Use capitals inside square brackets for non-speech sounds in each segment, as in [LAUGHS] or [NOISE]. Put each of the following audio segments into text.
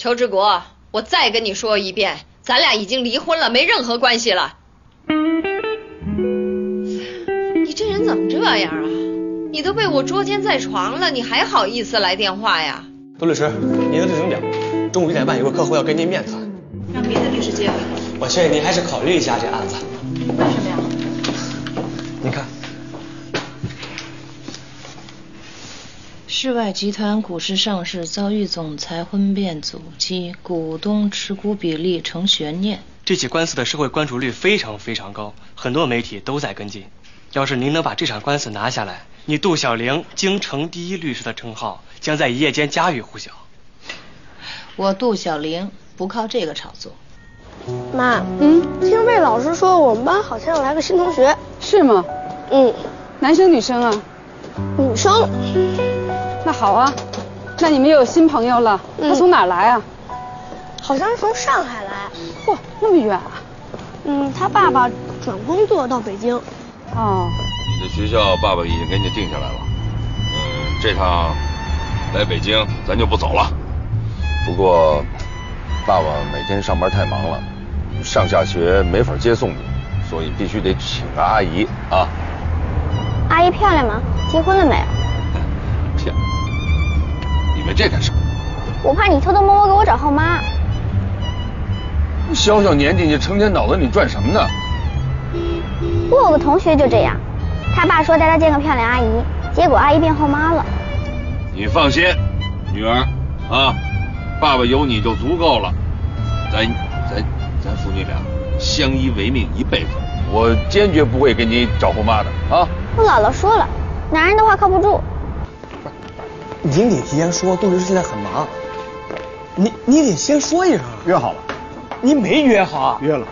邱志国，我再跟你说一遍，咱俩已经离婚了，没任何关系了。你这人怎么这样啊？你都被我捉奸在床了，你还好意思来电话呀？杜律师，您的日程表，中午一点半有个客户要跟您面谈，让别的律师接吧。我建议您还是考虑一下这案子。为什么呀？您看，世外集团股市上市遭遇总裁婚变阻击，股东持股比例成悬念。这起官司的社会关注率非常非常高，很多媒体都在跟进。要是您能把这场官司拿下来，你杜小玲京城第一律师的称号将在一夜间家喻户晓。我杜小玲不靠这个炒作。妈，嗯，听魏老师说我们班好像要来个新同学。是吗？嗯，男生女生啊？女生。那好啊，那你们又有新朋友了。他从哪儿来啊？好像是从上海来。嚯，那么远啊？嗯，他爸爸转工作到北京。哦。你的学校爸爸已经给你定下来了。嗯，这趟来北京咱就不走了。不过，爸爸每天上班太忙了，上下学没法接送你，所以必须得请个阿姨啊。阿姨漂亮吗？结婚了没有？骗！你这干什么？我怕你偷偷摸摸给我找后妈。小小年纪你成天脑子里转什么呢？我有个同学就这样，他爸说带他见个漂亮阿姨，结果阿姨变后妈了。你放心，女儿啊，爸爸有你就足够了。咱咱咱父女俩相依为命一辈子，我坚决不会给你找后妈的啊。我姥姥说了，男人的话靠不住。您得提前说，杜律师现在很忙。你你得先说一声。约好了。您没约好？约了。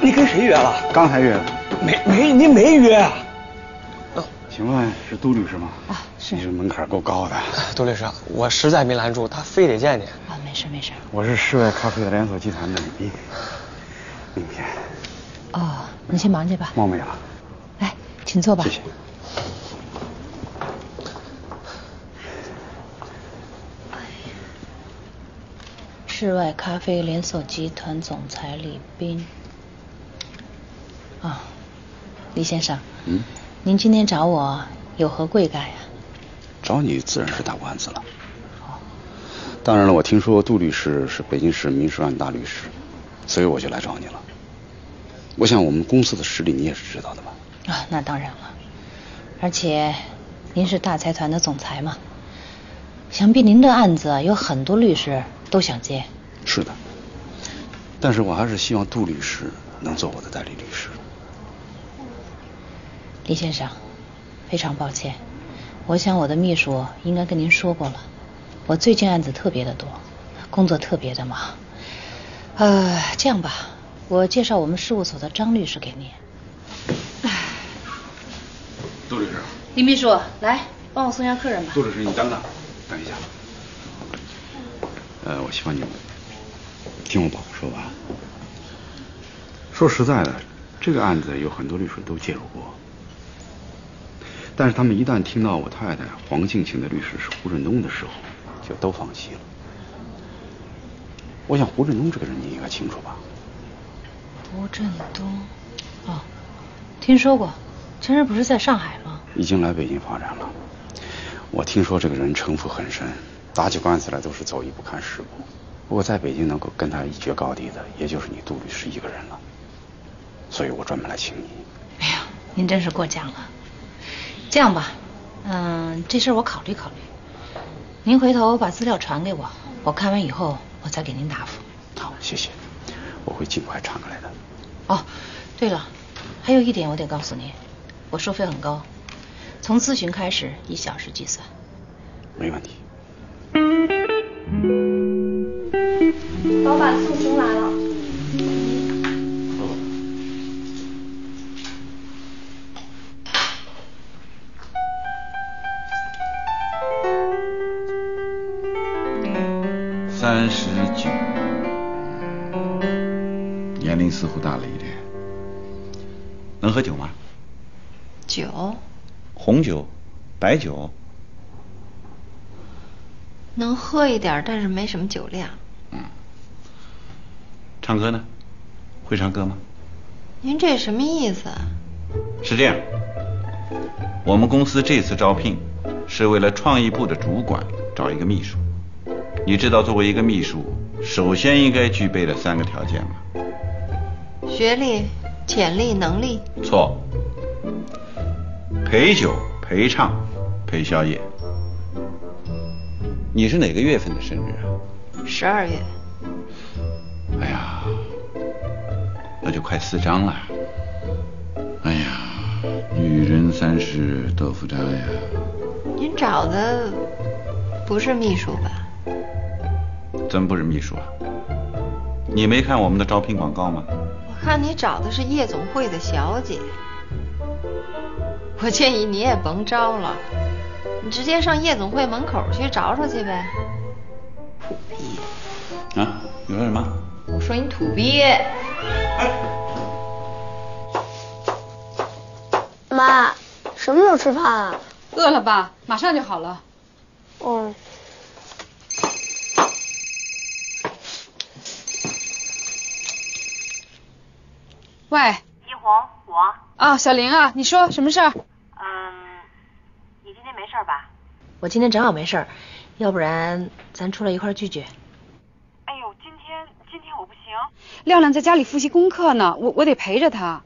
你跟谁约了？刚才约的。没没，您没约啊？请问是杜律师吗？啊，是。你这门槛够高的。杜律师，我实在没拦住，他非得见你。啊，没事没事。我是世外咖啡的连锁集团的李斌。明天。哦，你先忙去吧。冒昧了。来，请坐吧。谢谢。世外咖啡连锁集团总裁李斌。啊，李先生。嗯。您今天找我有何贵干呀？找你自然是打官司了。哦。当然了，我听说杜律师是北京市民事案大律师，所以我就来找你了。我想我们公司的实力你也是知道的吧？啊，那当然了。而且，您是大财团的总裁嘛，想必您的案子有很多律师都想接。是的。但是我还是希望杜律师能做我的代理律师。李先生，非常抱歉，我想我的秘书应该跟您说过了，我最近案子特别的多，工作特别的忙。呃，这样吧，我介绍我们事务所的张律师给你。杜律师，李秘书，来帮我送下客人吧。杜律师，你等等，等一下。呃，我希望你听我把话说完。说实在的，这个案子有很多律师都介入过。但是他们一旦听到我太太黄静琴的律师是胡振东的时候，就都放弃了。我想胡振东这个人你应该清楚吧？胡振东，哦，听说过，前日不是在上海吗？已经来北京发展了。我听说这个人城府很深，打起官司来都是走一步看十步。不过在北京能够跟他一决高低的，也就是你杜律师一个人了。所以我专门来请你。哎呀，您真是过奖了。这样吧，嗯，这事我考虑考虑。您回头把资料传给我，我看完以后我再给您答复。好，谢谢，我会尽快传过来的。哦，对了，还有一点我得告诉您，我收费很高，从咨询开始以小时计算。没问题。老板送行来了。三十九，年龄似乎大了一点。能喝酒吗？酒？红酒、白酒？能喝一点，但是没什么酒量。嗯，唱歌呢？会唱歌吗？您这什么意思？是这样，我们公司这次招聘是为了创意部的主管找一个秘书。你知道作为一个秘书，首先应该具备的三个条件吗？学历、潜力、能力。错。陪酒、陪唱、陪宵夜。你是哪个月份的生日啊？十二月。哎呀，那就快四张了。哎呀，女人三十豆腐渣呀。您找的不是秘书吧？真不是秘书啊？你没看我们的招聘广告吗？我看你找的是夜总会的小姐。我建议你也甭招了，你直接上夜总会门口去找找去呗。土鳖。啊？你说什么？我说你土鳖。妈，什么时候吃饭啊？饿了吧？马上就好了。哦。喂。一红，我。啊，小玲啊，你说什么事儿？事吧？我今天正好没事，要不然咱出来一块聚聚。哎呦，今天今天我不行。亮亮在家里复习功课呢，我我得陪着他。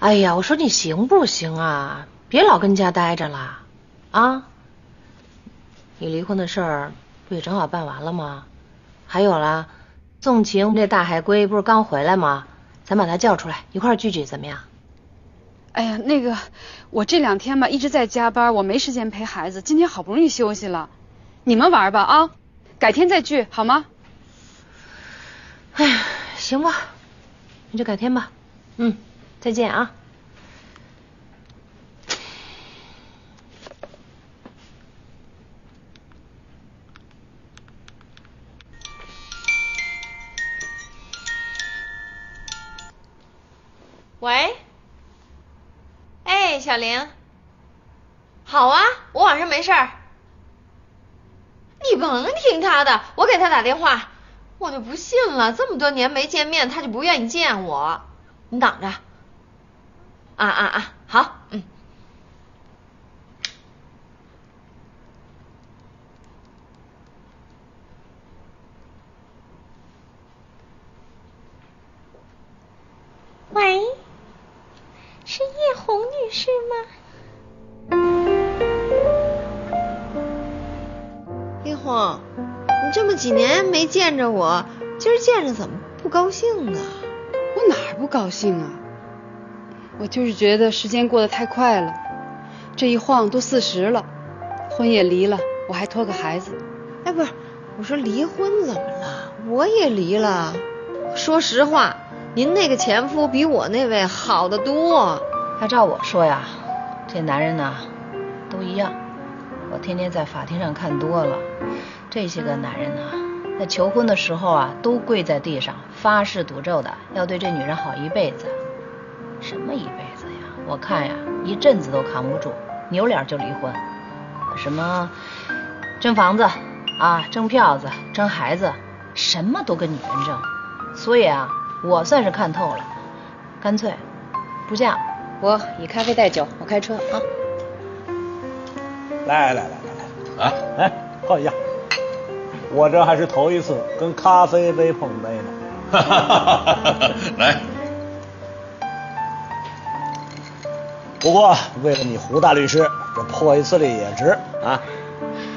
哎呀，我说你行不行啊？别老跟家待着了，啊？你离婚的事儿不也正好办完了吗？还有啦，纵情这大海龟不是刚回来吗？咱把他叫出来一块聚聚，怎么样？哎呀，那个，我这两天吧一直在加班，我没时间陪孩子。今天好不容易休息了，你们玩吧啊，改天再聚好吗？哎呀，行吧，那就改天吧。嗯，再见啊。喂，哎，小玲，好啊，我晚上没事儿。你甭听他的，我给他打电话，我就不信了，这么多年没见面，他就不愿意见我。你等着。啊啊啊，好，几年没见着我，今儿见着怎么不高兴啊？我哪儿不高兴啊？我就是觉得时间过得太快了，这一晃都四十了，婚也离了，我还拖个孩子。哎，不是，我说离婚怎么了？我也离了。说实话。您那个前夫比我那位好得多。要照我说呀，这男人呢，都一样。我天天在法庭上看多了，这些个男人呢，在求婚的时候啊，都跪在地上发誓赌咒的，要对这女人好一辈子。什么一辈子呀？我看呀，一阵子都扛不住，扭脸就离婚。什么争房子啊，争票子，争孩子，什么都跟女人争。所以啊。我算是看透了，干脆不这样，我以咖啡代酒，我开车啊。来来来来来，啊，来碰一下。我这还是头一次跟咖啡杯碰杯呢。哈哈哈哈哈！来。不过为了你胡大律师这破一次例也值啊。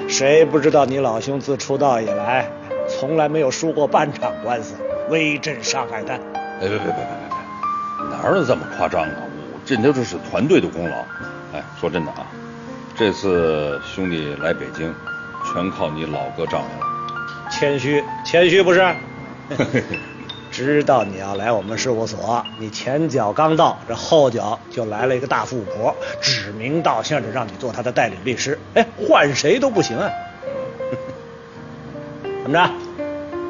谁不知道你老兄自出道以来，从来没有输过半场官司。威震上海滩！哎，别别别别别别，哪有这么夸张啊？这都这是团队的功劳。哎，说真的啊，这次兄弟来北京，全靠你老哥丈量了。谦虚，谦虚不是？[LAUGHS] 知道你要来我们事务所，你前脚刚到，这后脚就来了一个大富婆，指名道姓的让你做她的代理律师。哎，换谁都不行啊！[LAUGHS] 怎么着？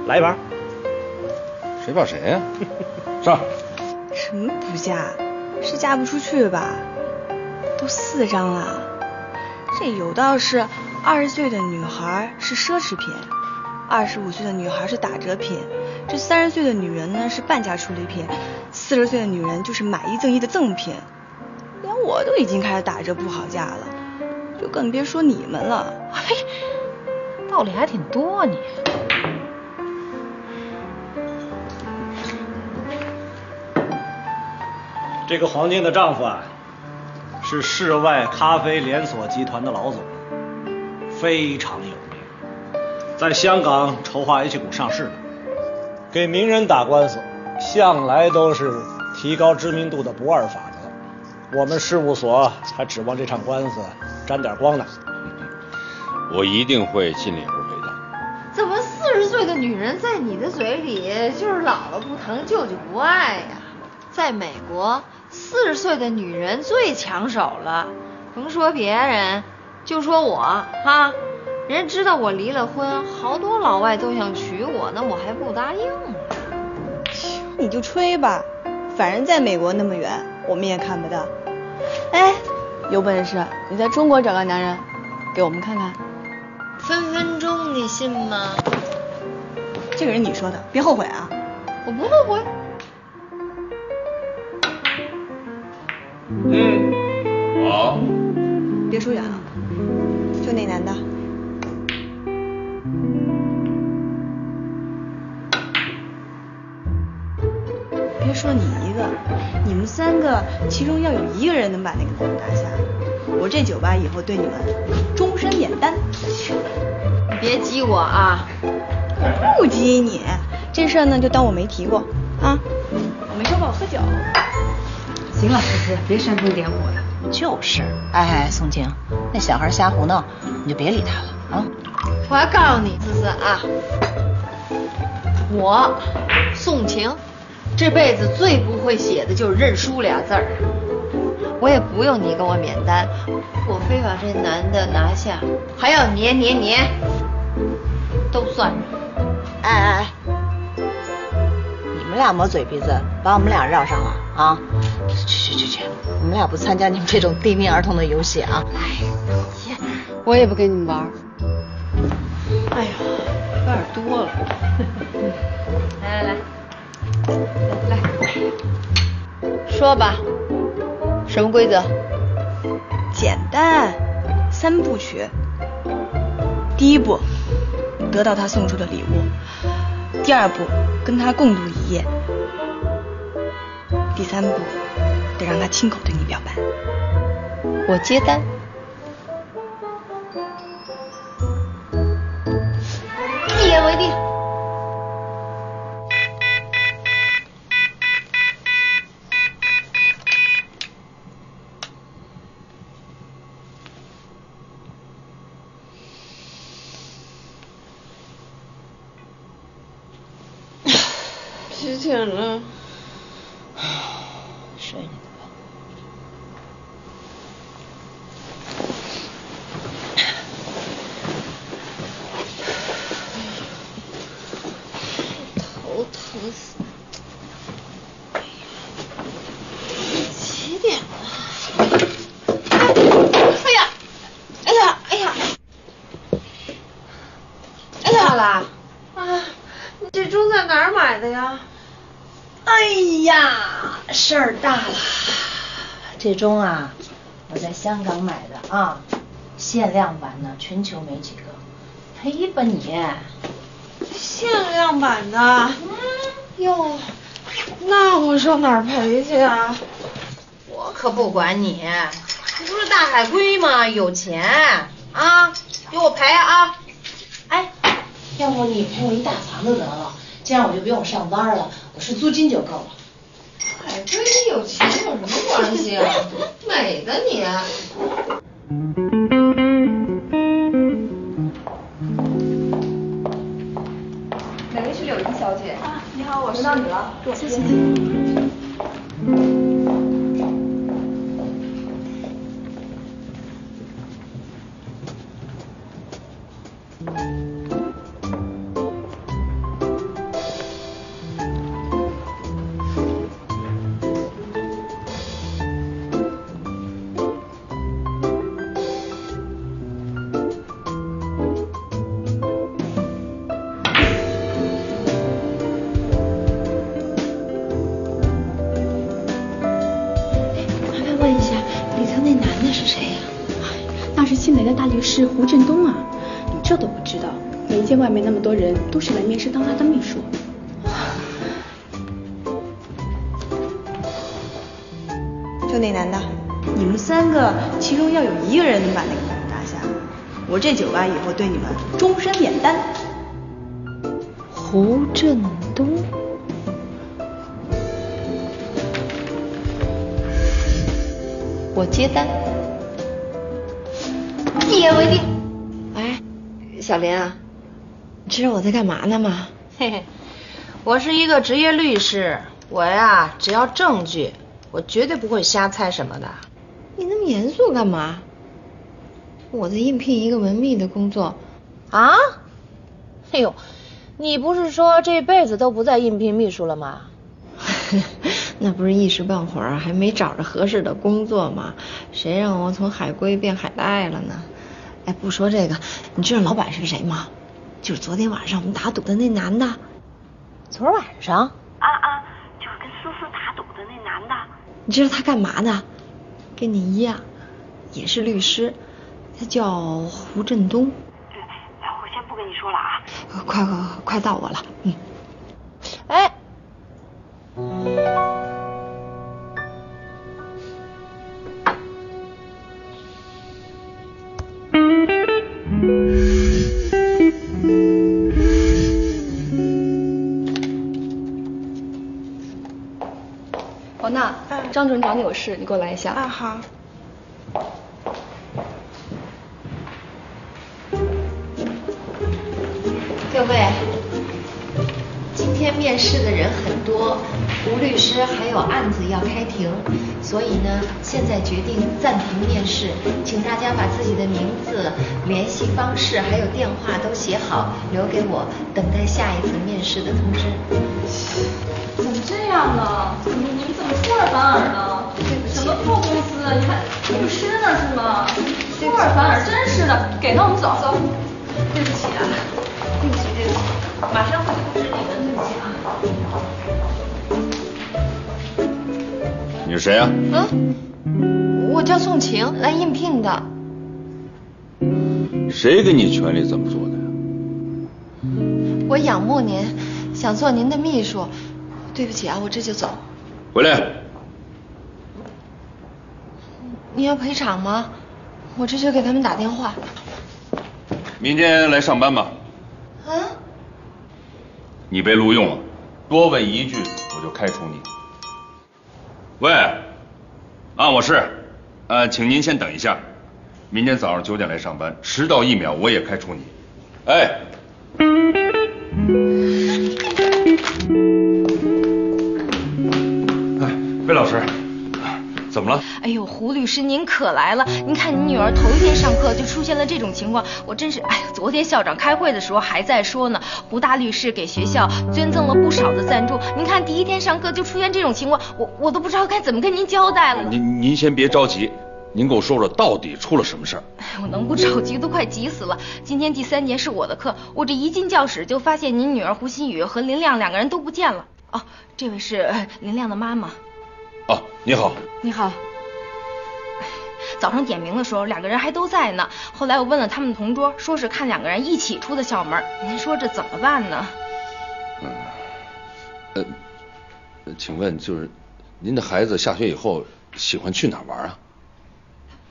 来一盘？谁怕谁呀？[LAUGHS] 上。什么不嫁？是嫁不出去吧？都四张了。这有道是二十岁的女孩是奢侈品，二十五岁的女孩是打折品，这三十岁的女人呢是半价处理品，四十岁的女人就是买一赠一的赠品，连我都已经开始打折不好价了，就更别说你们了。嘿，道理还挺多你。这个黄静的丈夫啊，是世外咖啡连锁集团的老总，非常有名，在香港筹划 H 股上市呢。给名人打官司，向来都是提高知名度的不二法则。我们事务所还指望这场官司沾点光呢。[LAUGHS] 我一定会尽力而为的。怎么四十岁的女人在你的嘴里就是姥姥不疼舅舅不爱呀？在美国，四十岁的女人最抢手了，甭说别人，就说我哈，人知道我离了婚，好多老外都想娶我，那我还不答应呢。你就吹吧，反正在美国那么远，我们也看不到。哎，有本事你在中国找个男人，给我们看看。分分钟，你信吗？这个人你说的，别后悔啊！我不后悔。嗯，好。别说远了，就那男的。别说你一个，你们三个其中要有一个人能把那个男的拿下，我这酒吧以后对你们终身免单。你别激我啊！我不激你，这事儿呢就当我没提过啊。我没说过我喝酒。行了，思思，别煽风点火的。就是，哎哎，宋晴，那小孩瞎胡闹，你就别理他了啊。我要告诉你，思思啊，我宋晴这辈子最不会写的就是认输俩字儿。我也不用你给我免单，我非把这男的拿下，还要年年年，都算上。哎哎哎，你们俩磨嘴皮子，把我们俩绕上了啊！去去去去，我们俩不参加你们这种低龄儿童的游戏啊！哎呀，我也不跟你们玩。哎呀，有点多了。[LAUGHS] 来来来。来，说吧，什么规则？简单，三部曲。第一步，得到他送出的礼物；第二步，跟他共度一夜；第三步，得让他亲口对你表白。我接单。哪儿买的呀？哎呀，事儿大了！这钟啊，我在香港买的啊，限量版的，全球没几个，赔吧你！限量版的？嗯，哟，那我上哪儿赔去啊？我可不管你，你不是大海龟吗？有钱啊，给我赔啊！哎，要不你赔我一大房子得了，这样我就不用上班了。我是租金就够了。哎，跟你有钱有什么关系啊？美的你！哪位是柳莹小姐？啊，你好，我是。轮到你了，谢谢。新来的大律师胡振东啊，你这都不知道？媒介外面那么多人都是来面试当他的秘书。就那男的，你们三个其中要有一个人能把那个男的拿下，我这酒吧以后对你们终身免单。胡振东，我接单。一言为定。哎，小林啊，你知道我在干嘛呢吗？嘿嘿，我是一个职业律师，我呀只要证据，我绝对不会瞎猜什么的。你那么严肃干嘛？我在应聘一个文秘的工作。啊？哎呦，你不是说这辈子都不再应聘秘书了吗？[LAUGHS] 那不是一时半会儿还没找着合适的工作吗？谁让我从海归变海带了呢？哎，不说这个，你知道老板是谁吗？就是昨天晚上我们打赌的那男的。昨儿晚上？啊啊，就是跟思思打赌的那男的。你知道他干嘛的？跟你一样，也是律师，他叫胡振东。对我先不跟你说了啊。快快快到我了，嗯。哎，张主任找你有事，你给我来一下。啊，好。各位，今天面试的人很多，吴律师还有案子要开庭，所以呢，现在决定暂停面试，请大家把自己的名字、联系方式还有电话都写好，留给我，等待下一次面试的通知。怎么这样呢？你你们怎么出尔反尔呢？什么破公司？你还律师呢是吗？出尔反尔，真是的。给他我们走走。对不起啊，对不起对不起，马上会通知你们，对不起啊。你是谁啊？嗯，我叫宋晴，来应聘的。谁给你权利这么做的呀？我仰慕您，想做您的秘书。对不起啊，我这就走。回来。你要赔偿吗？我这就给他们打电话。明天来上班吧。啊？你被录用了，多问一句我就开除你。喂，啊，我是，呃，请您先等一下，明天早上九点来上班，迟到一秒我也开除你。哎。魏老师，怎么了？哎呦，胡律师您可来了！您看你女儿头一天上课就出现了这种情况，我真是哎呀，昨天校长开会的时候还在说呢，胡大律师给学校捐赠了不少的赞助。您看第一天上课就出现这种情况，我我都不知道该怎么跟您交代了。您您先别着急，您给我说说到底出了什么事儿？哎，我能不着急都快急死了。今天第三节是我的课，我这一进教室就发现您女儿胡新宇和林亮两个人都不见了。哦，这位是呃林亮的妈妈。哦，你好。你好。早上点名的时候，两个人还都在呢。后来我问了他们同桌，说是看两个人一起出的校门。您说这怎么办呢？嗯，呃，呃请问就是您的孩子下学以后喜欢去哪儿玩啊？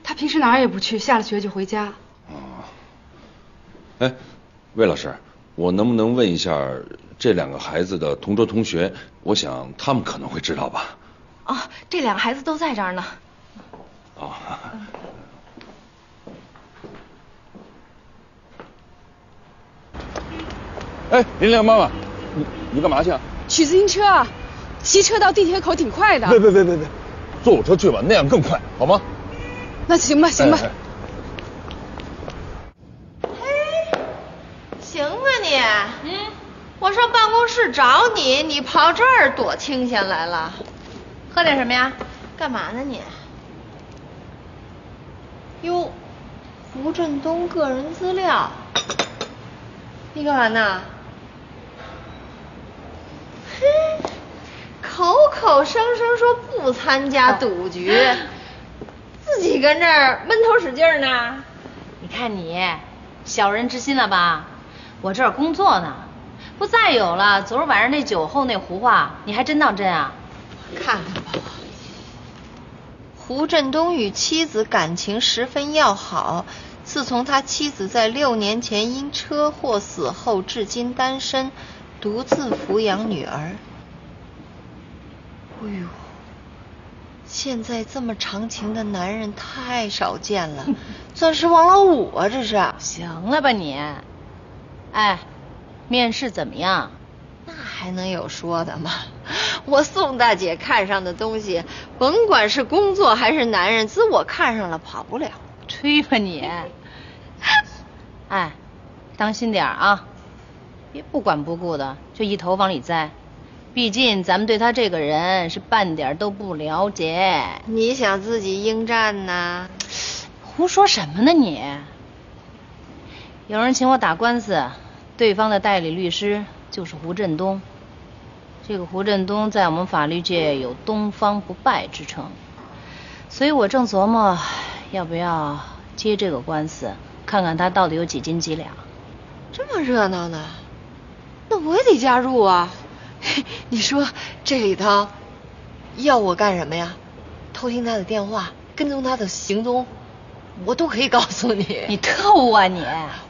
他平时哪儿也不去，下了学就回家。哎，魏老师，我能不能问一下这两个孩子的同桌同学？我想他们可能会知道吧。哦，这两个孩子都在这儿呢。哦。哎，林亮妈妈，你你干嘛去啊？取自行车啊，骑车到地铁口挺快的。别别别别别，坐我车去吧，那样更快，好吗？那行吧，行吧。哎行啊你，嗯，我上办公室找你，你跑这儿躲清闲来了。喝点什么呀？干嘛呢你？哟，胡振东个人资料，你干嘛呢？嘿，口口声声说不参加赌局，自己跟这儿闷头使劲呢。你看你，小人之心了吧？我这儿工作呢。不，再有了，昨儿晚上那酒后那胡话，你还真当真啊？看看吧。胡振东与妻子感情十分要好。自从他妻子在六年前因车祸死后，至今单身，独自抚养女儿。哎呦，现在这么长情的男人太少见了，钻石王老五啊，这是。行了吧你？哎，面试怎么样？那还能有说的吗？[LAUGHS] 我宋大姐看上的东西，甭管是工作还是男人，自我看上了，跑不了。吹吧你！哎，当心点啊，别不管不顾的就一头往里栽。毕竟咱们对他这个人是半点都不了解。你想自己应战呢？胡说什么呢你？有人请我打官司，对方的代理律师就是胡振东。这个胡振东在我们法律界有“东方不败”之称，所以我正琢磨要不要接这个官司，看看他到底有几斤几两。这么热闹呢，那我也得加入啊！[LAUGHS] 你说这里头要我干什么呀？偷听他的电话，跟踪他的行踪，我都可以告诉你。你特务啊你！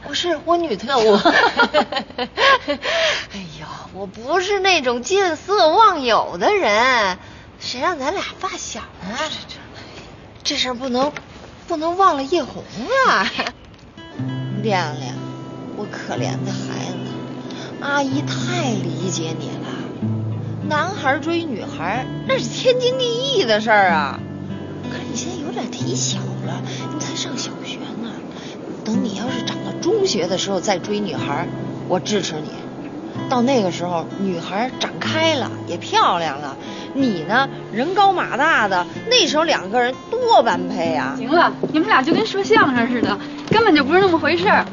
我是我女特务。[LAUGHS] 哎呦，我不是那种见色忘友的人，谁让咱俩发小呢？这事儿不能不能忘了叶红啊！[LAUGHS] 亮亮，我可怜的孩子，阿姨太理解你了。男孩追女孩那是天经地义的事儿啊，可是你现在有点忒小了，你才上小学呢。等你要是长到中学的时候再追女孩，我支持你。到那个时候，女孩长开了，也漂亮了，你呢人高马大的，那时候两个人多般配啊！行了，你们俩就跟说相声似的，根本就不是那么回事儿。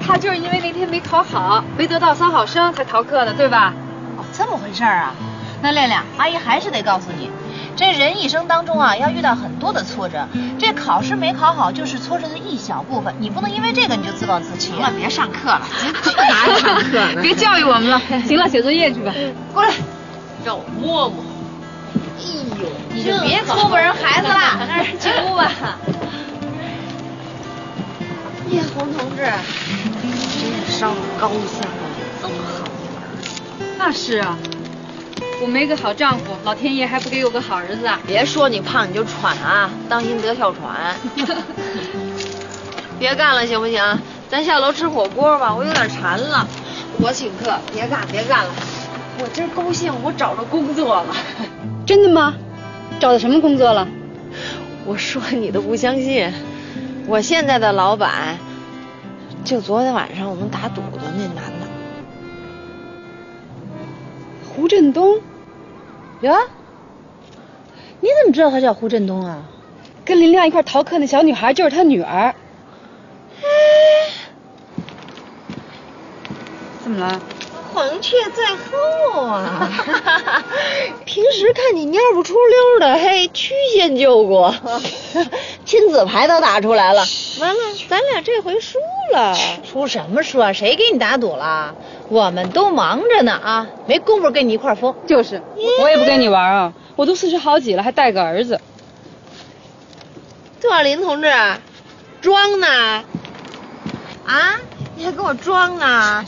他就是因为那天没考好，没得到三好生才逃课的，对吧？哦，这么回事儿啊？那亮亮，阿姨还是得告诉你，这人一生当中啊，要遇到很多的挫折，这考试没考好就是挫折的一小部分，你不能因为这个你就自暴自弃。行了，别上课了，哪有 [LAUGHS] 上课呢？别教育我们了。[LAUGHS] 行了，写作业去吧。过来，让我摸摸。哎呦，你就别搓磨人孩子了，那进屋吧。叶红同志，真是烧了高香了，这么好的儿子。那是啊。我没个好丈夫，老天爷还不给我个好儿子啊！[LAUGHS] 别说你胖你就喘啊，当心得哮喘。[LAUGHS] 别干了行不行？咱下楼吃火锅吧，我有点馋了。我请客，别干别干了。我今儿高兴，我找着工作了。[LAUGHS] 真的吗？找到什么工作了？我说你都不相信。我现在的老板，就昨天晚上我们打赌的那男的。胡振东，呀？你怎么知道他叫胡振东啊？跟林亮一块逃课那小女孩就是他女儿。哎，怎么了？黄雀在后啊！[LAUGHS] 平时看你蔫不出溜的，嘿，曲线救国，[LAUGHS] 亲子牌都打出来了。完了，咱俩这回输了。输什么输啊？谁给你打赌了？我们都忙着呢啊，没工夫跟你一块疯。就是，我也不跟你玩啊，我都四十好几了，还带个儿子。杜小林同志，装呢？啊？你还跟我装呢？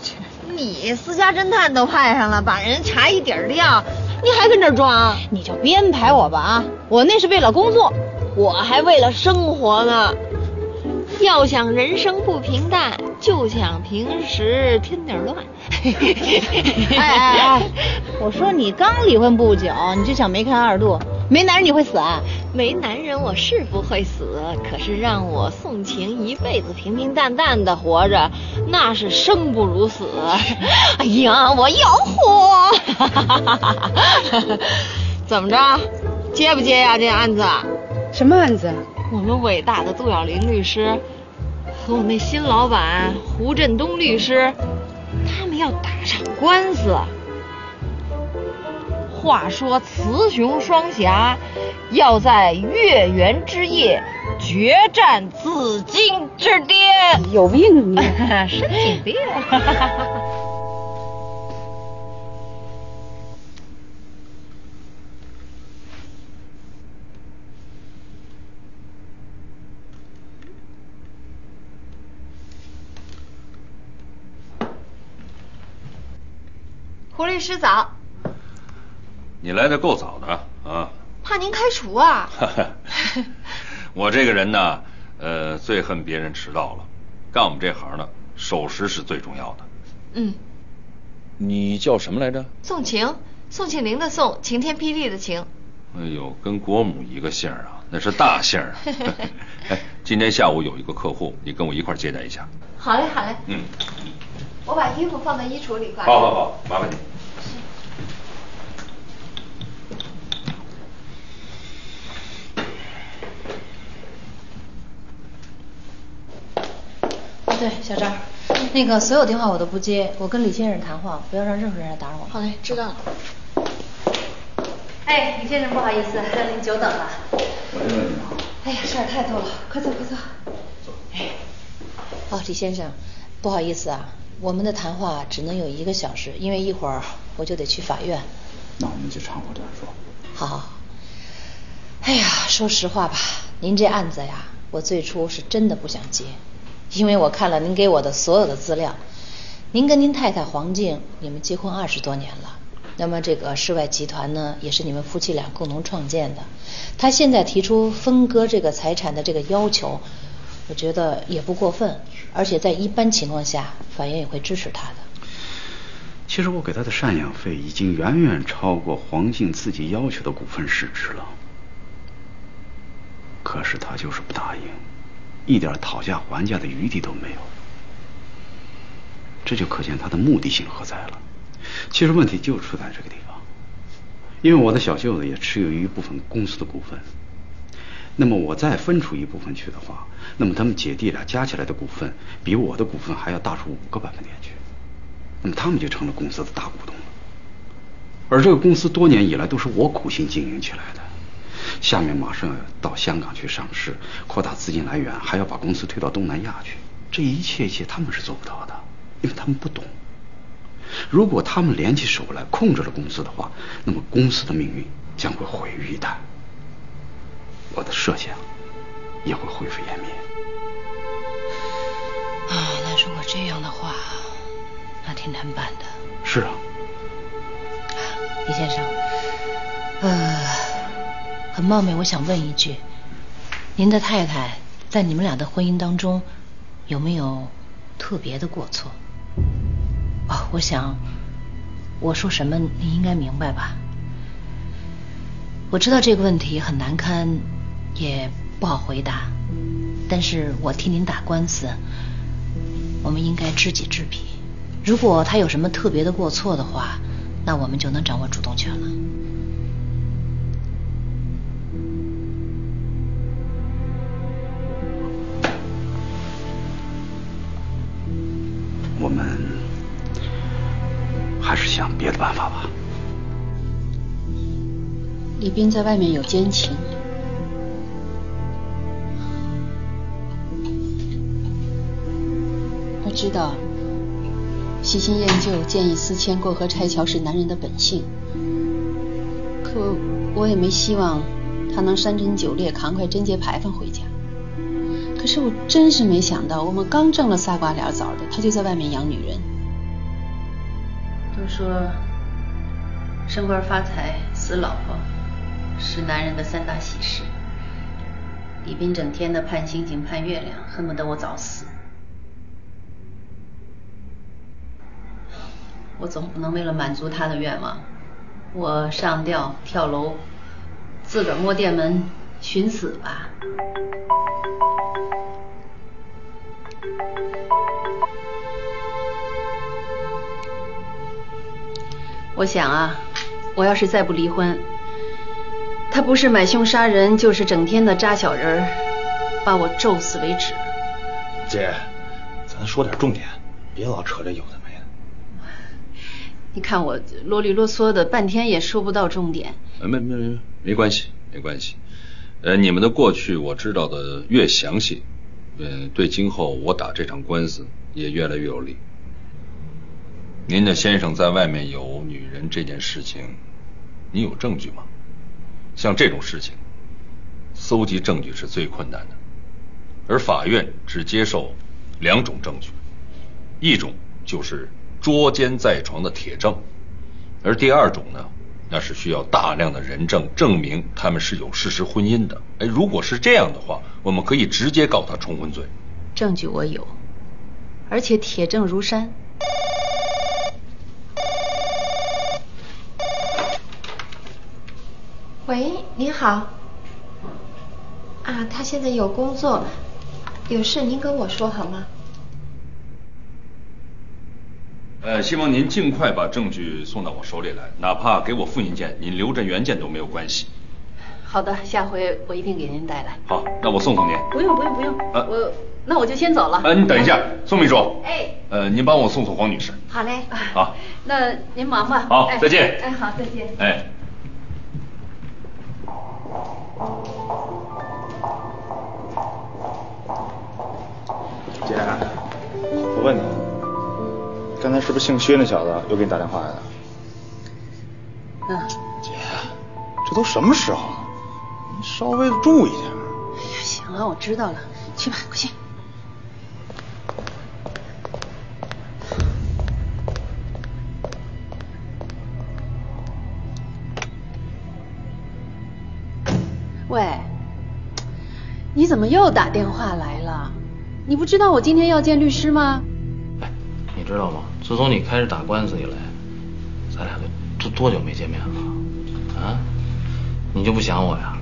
你私家侦探都派上了，把人查一底儿掉，你还跟这装？你就编排我吧啊！我那是为了工作，我还为了生活呢。要想人生不平淡，就想平时添点乱。[LAUGHS] 哎哎哎！我说你刚离婚不久，你就想梅开二度？没男人你会死啊？没男人我是不会死，可是让我宋晴一辈子平平淡淡的活着，那是生不如死。[LAUGHS] 哎呀，我要活！[LAUGHS] 怎么着？接不接呀？这案子？什么案子？我们伟大的杜小玲律师和我那新老板胡振东律师，他们要打场官司。话说雌雄双侠要在月圆之夜决战紫禁之巅。有病你！[LAUGHS] 神经病。胡律师早，你来的够早的啊！怕您开除啊？[LAUGHS] 我这个人呢，呃，最恨别人迟到了。干我们这行呢，守时是最重要的。嗯，你叫什么来着？宋晴，宋庆龄的宋，晴天霹雳的晴。哎呦，跟国母一个姓啊，那是大姓啊！[LAUGHS] 哎，今天下午有一个客户，你跟我一块接待一下。好嘞，好嘞。嗯。我把衣服放在衣橱里，挂。好好好，麻烦你。对，小张，那个所有电话我都不接，我跟李先生谈话，不要让任何人来打扰我。好嘞，知道了。哎，李先生，不好意思，让您久等了。我。哎呀，事儿太多了，快坐，快坐。坐。哎，哦，李先生，不好意思啊。我们的谈话只能有一个小时，因为一会儿我就得去法院。那我们就长话短说。好好好。哎呀，说实话吧，您这案子呀，我最初是真的不想接，因为我看了您给我的所有的资料。您跟您太太黄静，你们结婚二十多年了，那么这个世外集团呢，也是你们夫妻俩共同创建的。他现在提出分割这个财产的这个要求。我觉得也不过分，而且在一般情况下，法院也会支持他的。其实我给他的赡养费已经远远超过黄静自己要求的股份市值了，可是他就是不答应，一点讨价还价的余地都没有，这就可见他的目的性何在了。其实问题就出在这个地方，因为我的小舅子也持有一部分公司的股份。那么我再分出一部分去的话，那么他们姐弟俩加起来的股份比我的股份还要大出五个百分点去，那么他们就成了公司的大股东了。而这个公司多年以来都是我苦心经营起来的，下面马上要到香港去上市，扩大资金来源，还要把公司推到东南亚去，这一切一切他们是做不到的，因为他们不懂。如果他们联起手来控制了公司的话，那么公司的命运将会毁于一旦。我的设想也会灰飞烟灭。啊，那如果这样的话，那挺难办的。是啊。李先生，呃，很冒昧，我想问一句，您的太太在你们俩的婚姻当中有没有特别的过错？哦，我想我说什么您应该明白吧？我知道这个问题很难堪。也不好回答，但是我替您打官司，我们应该知己知彼。如果他有什么特别的过错的话，那我们就能掌握主动权了。李斌在外面有奸情。知道，喜新厌旧、见异思迁、过河拆桥是男人的本性。可我也没希望他能山珍酒烈扛块贞节牌坊回家。可是我真是没想到，我们刚挣了仨瓜俩枣的，他就在外面养女人。都说升官发财、死老婆是男人的三大喜事。李斌整天的盼星星盼月亮，恨不得我早死。我总不能为了满足他的愿望，我上吊跳楼，自个儿摸电门寻死吧。我想啊，我要是再不离婚，他不是买凶杀人，就是整天的扎小人儿，把我咒死为止。姐，咱说点重点，别老扯这有的没的。你看我啰里啰嗦的半天也说不到重点。没没没没关系没关系，呃，你们的过去我知道的越详细，嗯，对今后我打这场官司也越来越有利。您的先生在外面有女人这件事情，你有证据吗？像这种事情，搜集证据是最困难的，而法院只接受两种证据，一种就是捉奸在床的铁证，而第二种呢？那是需要大量的人证证明他们是有事实婚姻的。哎，如果是这样的话，我们可以直接告他重婚罪。证据我有，而且铁证如山。喂，您好。啊，他现在有工作，有事您跟我说好吗？呃，希望您尽快把证据送到我手里来，哪怕给我复印件，您留着原件都没有关系。好的，下回我一定给您带来。好，那我送送您。不用不用不用，呃我那我就先走了。呃，你等一下，宋秘书。哎。呃，您帮我送送黄女士。好嘞。好。[LAUGHS] 那您忙吧。好，再见。哎，好，再见。哎。姐，我问你。刚才是不是姓薛那小子又给你打电话来了？嗯。姐，这都什么时候了，你稍微的注意点。哎呀，行了，我知道了，去吧，快去。你怎么又打电话来了？你不知道我今天要见律师吗？哎，你知道吗？自从你开始打官司以来，咱俩都多久没见面了？啊？你就不想我呀？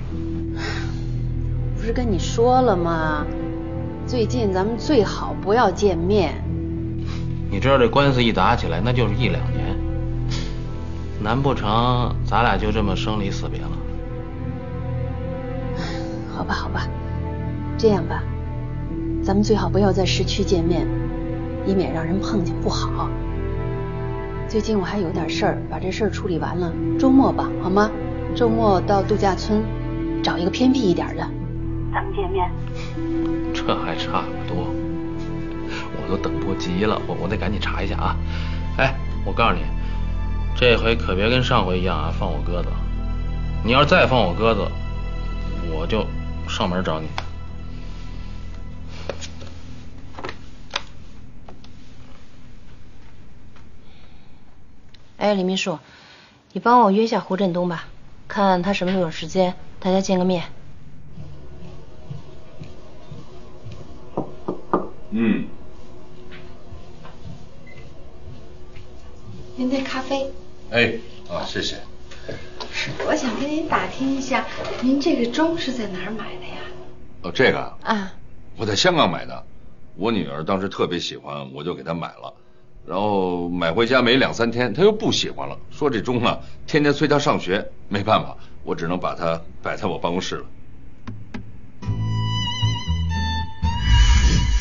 不是跟你说了吗？最近咱们最好不要见面。你知道这官司一打起来，那就是一两年，难不成咱俩就这么生离死别了？好吧，好吧，这样吧，咱们最好不要在市区见面。以免让人碰见不好。最近我还有点事儿，把这事儿处理完了，周末吧，好吗？周末到度假村，找一个偏僻一点的，咱们见面。这还差不多，我都等不及了，我我得赶紧查一下啊！哎，我告诉你，这回可别跟上回一样啊，放我鸽子。你要是再放我鸽子，我就上门找你。哎，李秘书，你帮我约一下胡振东吧，看他什么时候有时间，大家见个面。嗯。您的咖啡。哎，啊，谢谢。我想跟您打听一下，您这个钟是在哪儿买的呀？哦，这个啊，我在香港买的，我女儿当时特别喜欢，我就给她买了。然后买回家没两三天，他又不喜欢了，说这钟啊，天天催他上学，没办法，我只能把它摆在我办公室了。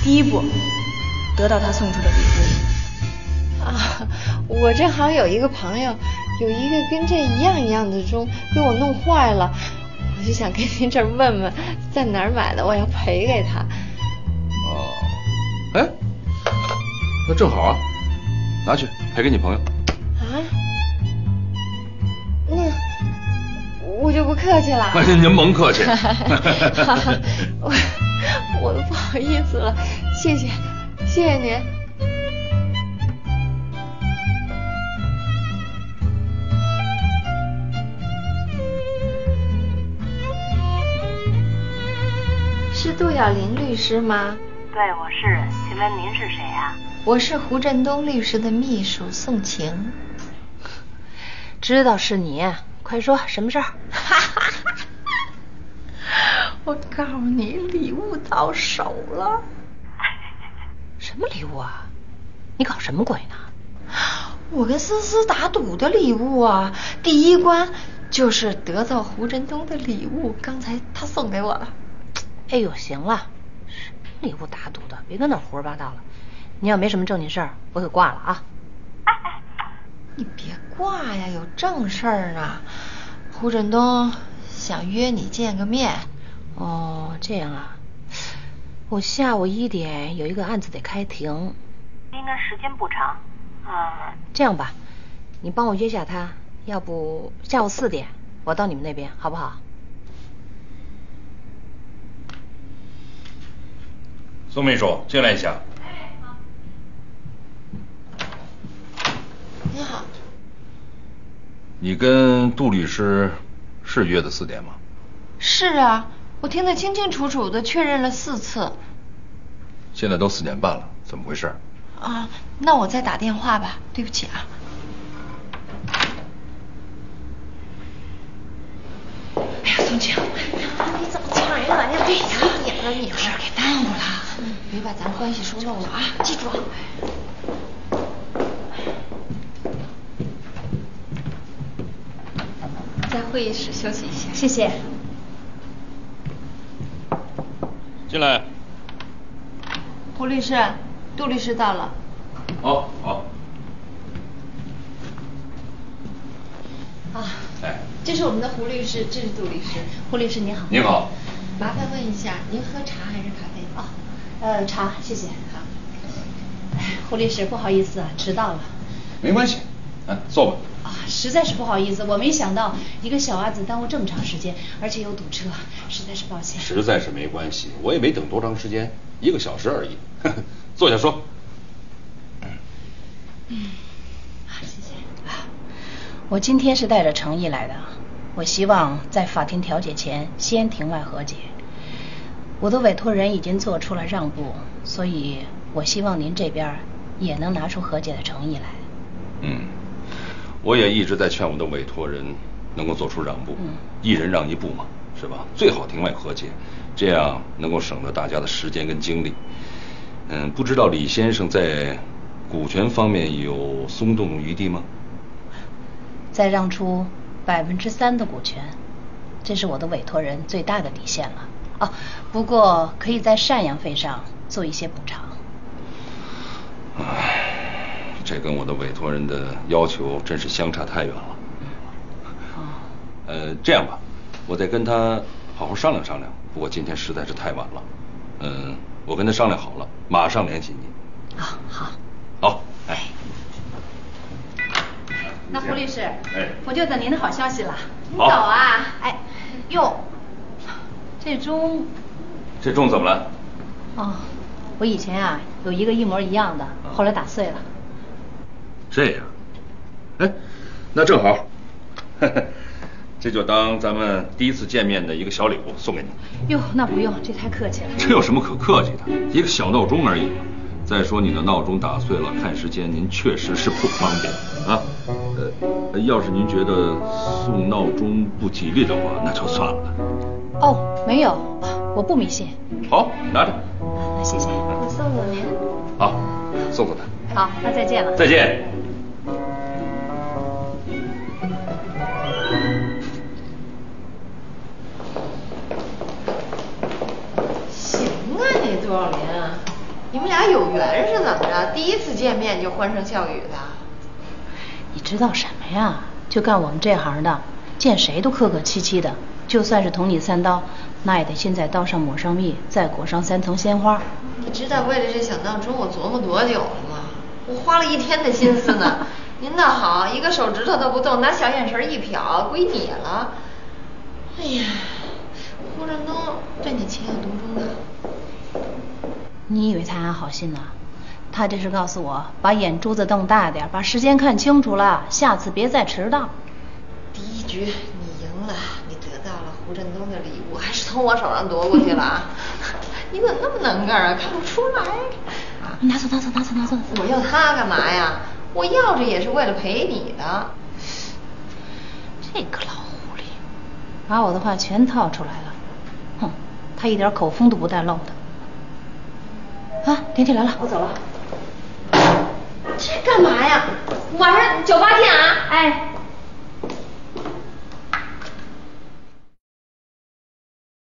第一步，得到他送出的礼物。啊，我正好有一个朋友，有一个跟这一样一样的钟，被我弄坏了，我就想跟您这儿问问，在哪儿买的，我要赔给他。哦，哎，那正好啊。拿去赔给你朋友。啊？那我就不客气了。您甭客气。[LAUGHS] [LAUGHS] 我我都不好意思了，谢谢，谢谢您。是杜小林律师吗？对，我是。请问您是谁呀？我是胡振东律师的秘书宋晴，知道是你，快说什么事儿？[LAUGHS] 我告诉你，礼物到手了。什么礼物啊？你搞什么鬼呢？我跟思思打赌的礼物啊！第一关就是得到胡振东的礼物，刚才他送给我了。哎呦，行了，什么礼物打赌的？别跟那胡说八道了。你要没什么正经事儿，我可挂了啊！你别挂呀，有正事儿呢。胡振东想约你见个面。哦，这样啊。我下午一点有一个案子得开庭。应该时间不长。嗯。这样吧，你帮我约下他，要不下午四点我到你们那边，好不好？宋秘书，进来一下。你好。你跟杜律师是约的四点吗？是啊，我听得清清楚楚的，确认了四次。现在都四点半了，怎么回事？啊，那我再打电话吧，对不起啊。哎呀，宋晴，你怎么抢人来呀？对呀，点了你，事给耽误了，别把咱们关系说漏了啊，记住。在会议室休息一下，谢谢。进来。胡律师，杜律师到了。好，好。啊，哎，这是我们的胡律师，这是杜律师。胡律师您好。您好。麻烦问一下，您喝茶还是咖啡？哦，呃，茶，谢谢。好。胡律师，不好意思啊，迟到了。没关系，来坐吧。啊，实在是不好意思，我没想到一个小案子耽误这么长时间，而且又堵车，实在是抱歉。实在是没关系，我也没等多长时间，一个小时而已。[LAUGHS] 坐下说。嗯，好，谢谢啊。我今天是带着诚意来的，我希望在法庭调解前先庭外和解。我的委托人已经做出了让步，所以我希望您这边也能拿出和解的诚意来。嗯，我也一直在劝我的委托人能够做出让步，一人让一步嘛，是吧？最好庭外和解，这样能够省得大家的时间跟精力。嗯，不知道李先生在。股权方面有松动余地吗？再让出百分之三的股权，这是我的委托人最大的底线了。哦，不过可以在赡养费上做一些补偿。唉，这跟我的委托人的要求真是相差太远了。哦。呃，这样吧，我再跟他好好商量商量。不过今天实在是太晚了。嗯，我跟他商量好了，马上联系你。啊，好。好，哎，那胡律师，哎，我就等您的好消息了。你早啊？哎，哟，这钟，这钟怎么了？哦，我以前啊有一个一模一样的，后来打碎了。这样，哎，那正好，[LAUGHS] 这就当咱们第一次见面的一个小礼物送给你。哟，那不用，这太客气了。这有什么可客气的？一个小闹钟而已嘛。再说你的闹钟打碎了，看时间您确实是不方便啊。呃，要是您觉得送闹钟不吉利的话，那就算了。哦，没有，我不迷信。好，拿着。那谢谢。我送送您。好，送送他。好，那再见了。再见。你杜少林。你们俩有缘是怎么着？第一次见面就欢声笑语的。你知道什么呀？就干我们这行的，见谁都客客气气的。就算是捅你三刀，那也得先在刀上抹上蜜，再裹上三层鲜花。你知道为了这小闹钟我琢磨多久了吗？我花了一天的心思呢。[LAUGHS] 您倒好，一个手指头都不动，拿小眼神一瞟，归你了。哎呀，胡振东对你情有独。你以为他安好心呢？他这是告诉我，把眼珠子瞪大点，把时间看清楚了，下次别再迟到。第一局你赢了，你得到了胡振东的礼物，还是从我手上夺过去了啊！[LAUGHS] 你怎么那么能干啊？看不出来。拿走，拿走，拿走，拿走。我要他干嘛呀？我要着也是为了陪你的。这个老狐狸，把我的话全套出来了。哼，他一点口风都不带漏的。啊，电梯来了，我走了。这干嘛呀？晚上酒吧见啊！哎。